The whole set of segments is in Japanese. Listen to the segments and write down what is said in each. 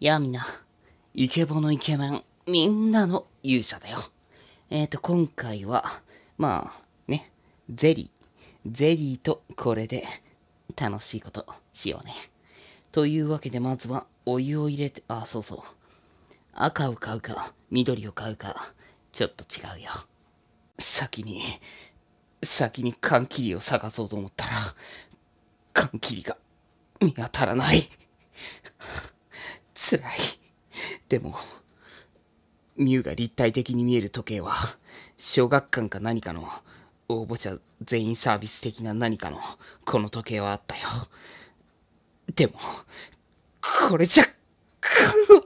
やあみんな、イケボのイケメン、みんなの勇者だよ。えっ、ー、と、今回は、まあ、ね、ゼリー、ゼリーとこれで楽しいことしようね。というわけで、まずはお湯を入れて、あ、そうそう。赤を買うか、緑を買うか、ちょっと違うよ。先に、先に缶切りを探そうと思ったら、缶切りが見当たらない。辛い。でも、ミュウが立体的に見える時計は、小学館か何かの応募者全員サービス的な何かのこの時計はあったよ。でも、これじゃ、缶を、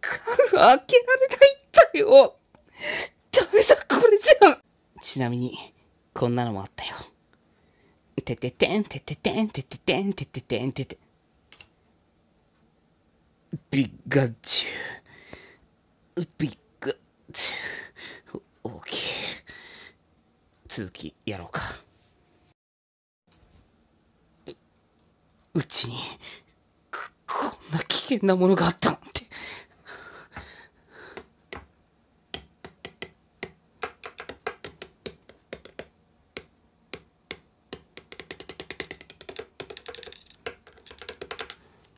缶開けられないんだよ。ダメだ、これじゃ。ちなみに、こんなのもあったよ。てててんてててんてててんてててんてて。ビッガチュビッガチュオーケー。続きやろうか。うちに、こんな危険なものがあったなんて。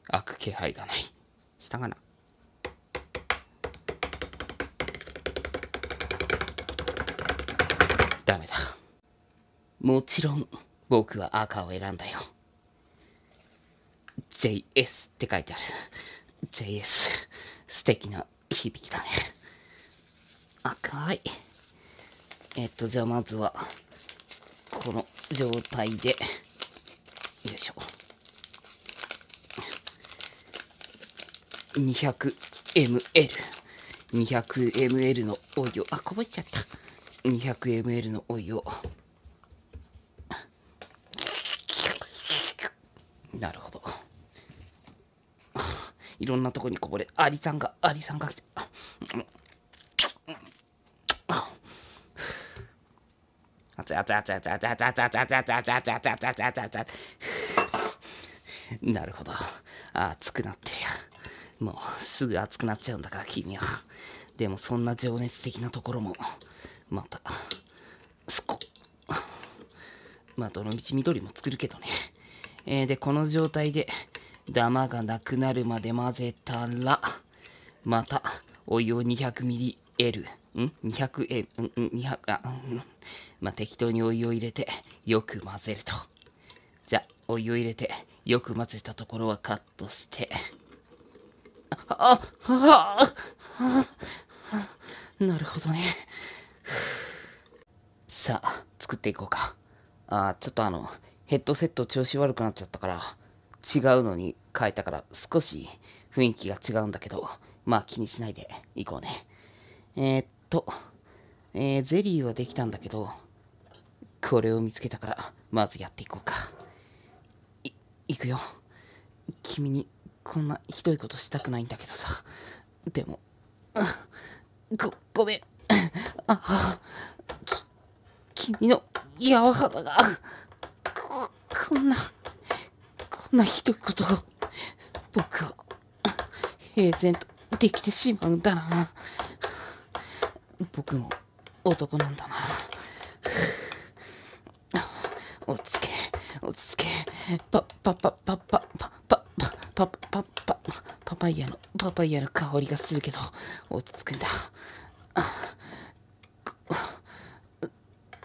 開く気配がない。下かな。ダメだ。もちろん、僕は赤を選んだよ。JS って書いてある。JS。素敵な響きだね。赤い。えっと、じゃあまずは、この状態で、よいしょ。200ml。200ml のお湯を、あ、こぼしちゃった。200ml のお湯を。なるほど。いろんなとこにこぼれ、アリさんが、アリさんが来た。熱い熱い熱い熱い熱い熱い熱い熱い熱い熱い熱い熱い熱い熱い熱いなるほど。熱くなってるよ。もうすぐ熱くなっちゃうんだから君は。でもそんな情熱的なところも、また、すこ。まあどのみち緑も作るけどね。えー、で、この状態で、ダマがなくなるまで混ぜたら、また、お湯を 200ml、ん ?200、え、ん、200、あ、うん、まあ適当にお湯を入れて、よく混ぜると。じゃ、お湯を入れて、よく混ぜたところはカットして、あ、あ、なるほどね。さあ、作っていこうか。あ、ちょっとあの、ヘッドセット調子悪くなっちゃったから、違うのに変えたから少し雰囲気が違うんだけど、まあ気にしないでいこうね。えー、っと、えー、ゼリーはできたんだけど、これを見つけたから、まずやっていこうか。い、いくよ。君にこんなひどいことしたくないんだけどさ。でも、ご、ごめん。あ、き、君の柔肌が、こ、こんな、こんなひどいことを、僕は、平然とできてしまうんだな。僕も男なんだな。落ち着け、落ち着け。パッパッパッパッパッパッパ、パ、パ、パパイヤの、パパイヤの香りがするけど、落ち着くんだ。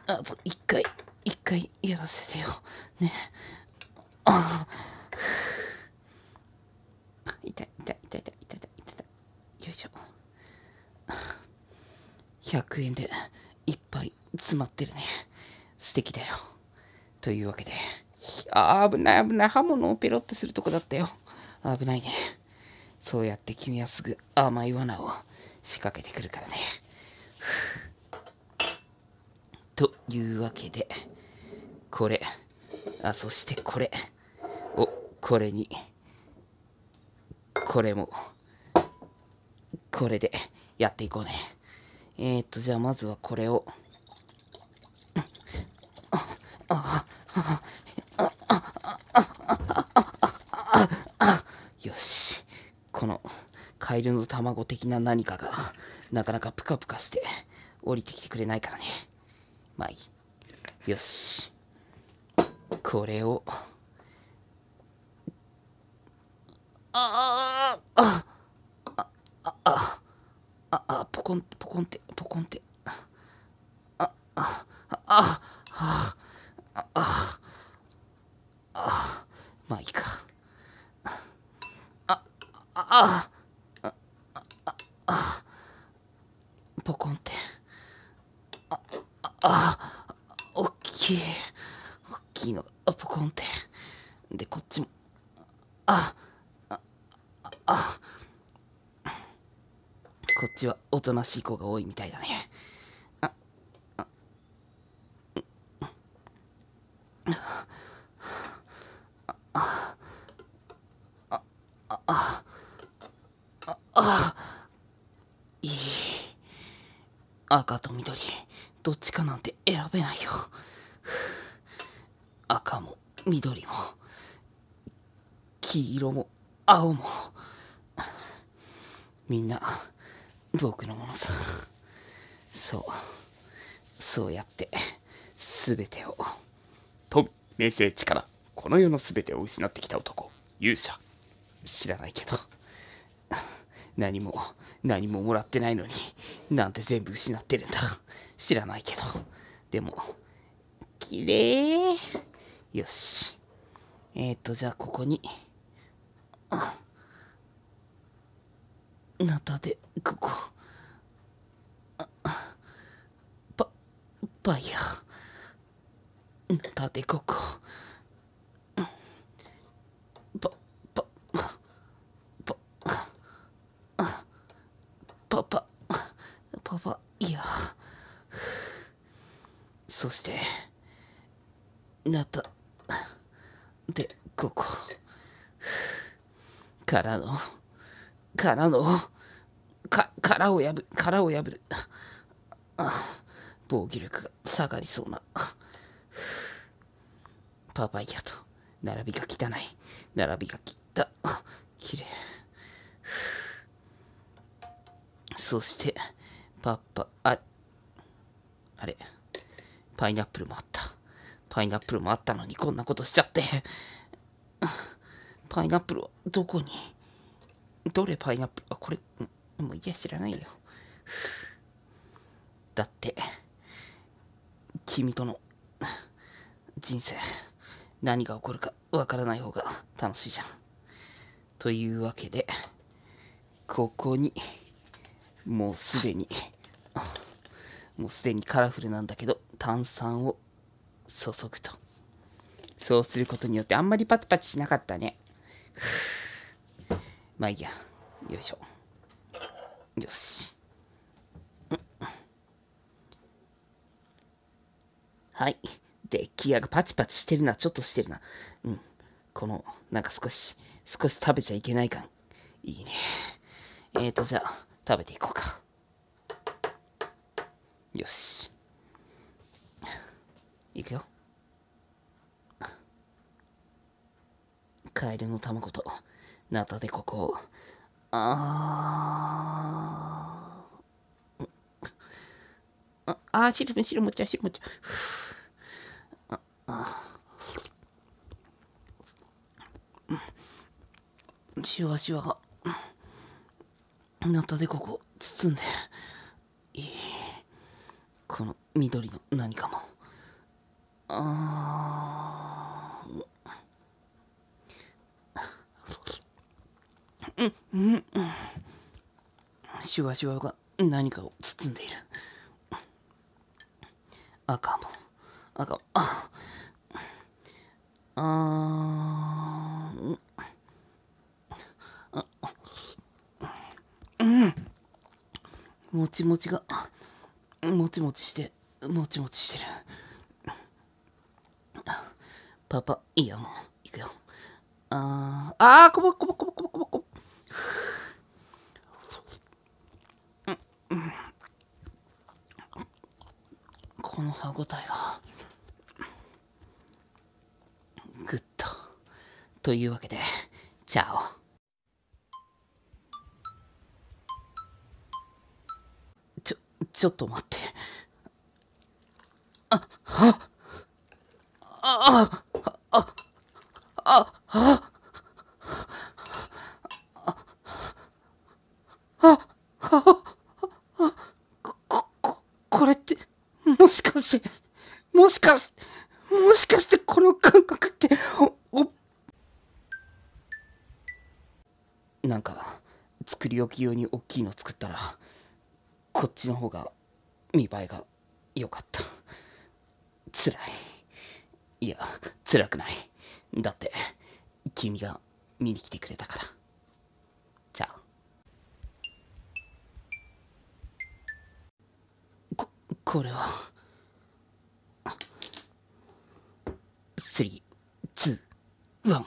あと一回、一回やらせてよ。ね。あ痛い、痛い、痛い、痛い、痛い、痛い、痛い。よいしょ。100円でいっぱい詰まってるね。素敵だよ。というわけで、あ危ない危ない。刃物をペロってするとこだったよ。危ないね。そうやって君はすぐ甘い罠を仕掛けてくるからね。というわけで、これ、あ、そしてこれ、お、これに、これも、これでやっていこうね。えー、っと、じゃあまずはこれを、あ、あ、あ、このカエルの卵的な何かがなかなかプカプカして降りてきてくれないからね。まあいい。よし。これを。ああああああああポコンポコンってポコンって。あおっきいおっきいのがポコンって。でこっちも。あああ。こっちはおとなしい子が多いみたいだね。あ。あ。あ。あ。あ。あ。あ。いい赤と緑どっちかなんて選べないよ。赤も緑も黄色も青も。みんな僕のものさ。そう。そうやって全てを。富名声力この世の全てを失ってきた男。勇者。知らないけど。何も何ももらってないのになんて全部失ってるんだ知らないけど。でも綺麗。よし。えっ、ー、とじゃあここにナタでここ。パパイヤナタでここ。パパパパいや。そしてなったでここからのからのか殻を破る殻を破る防御力が下がりそうなパパイヤと並びが汚い並びがきったきれいそして、パッパ、ああれ、パイナップルもあった。パイナップルもあったのにこんなことしちゃって。パイナップルはどこに？どれパイナップル？あ、これ、もういや知らないよ。だって、君との人生、何が起こるかわからない方が楽しいじゃん。というわけで、ここに、もうすでにもうすでにカラフルなんだけど炭酸を注ぐと。そうすることによってあんまりパチパチしなかったね。まあいいや。よいしょ。よし。はい。出来上がパチパチしてるな。ちょっとしてるな。うん。このなんか少し少し食べちゃいけない感。いいね。えーとじゃあ食べていこうか。よし。いくよ。カエルの卵とナタデココを。あー。ああ汁も汁もちゃ汁もちゃああシワシワがナタでここ包んでいい。この緑の何かも。あうん。うん。うん。シュワシュワが何かを包ん。でいる赤も赤もああーもちもちがもちもちしてもちもちしてるパパ、いいよ、もう。行くよ。あー、あー、こぼこぼこぼこぼこぼこぼ。この歯ごたえが、ぐっと。というわけで、チャオ。ちょ、ちょっと待って。なんか、作り置き用に大きいの作ったら、こっちの方が見栄えが良かった。辛い。いや、辛くない。だって、君が見に来てくれたから。じゃあ。こ、これは。3、2、1、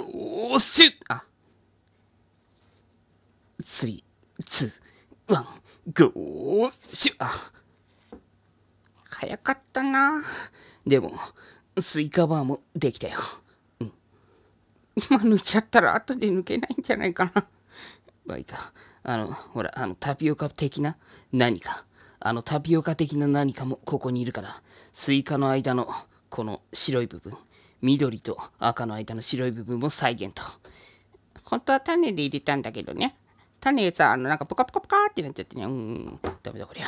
ゴーシュッあ。3、2、1、ゴーシュあ。早かったな。でも、スイカバーもできたよ。うん。今抜いちゃったら後で抜けないんじゃないかな。まあいいか。あの、ほら、あの、タピオカ的な何か。あの、タピオカ的な何かもここにいるから、スイカの間のこの白い部分、緑と赤の間の白い部分も再現と。本当は種で入れたんだけどね。種さ、あの、なんかポカポカポカってなっちゃってね。うん、ダメだこりゃ。